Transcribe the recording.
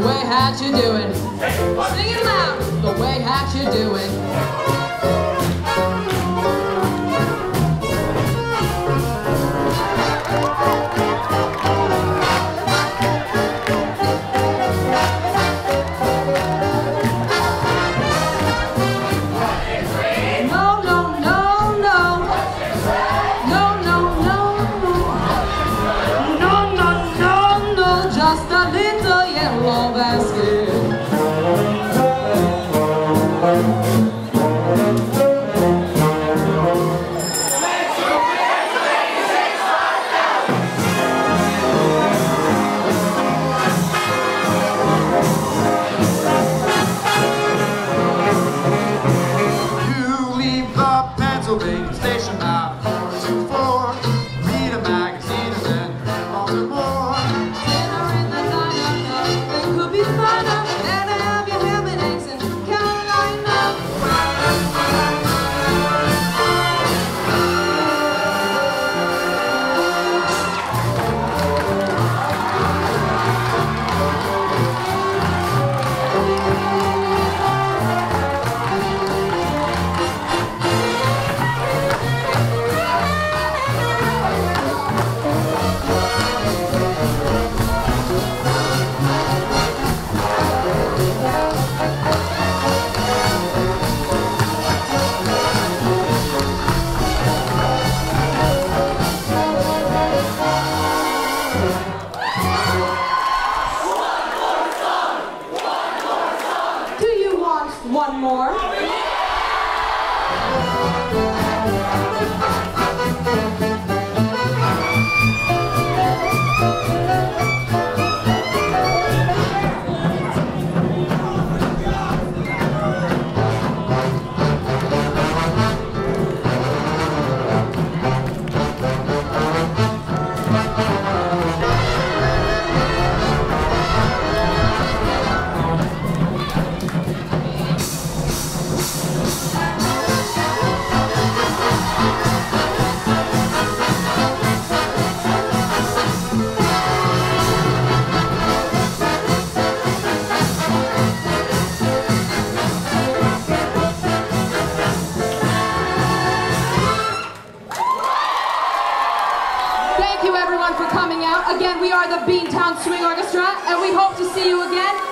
that you're doing. Sing it loud, the way that you're doing. Little yellow basket. More? Thank you everyone for coming out. Again, we are the Beantown Swing Orchestra, and we hope to see you again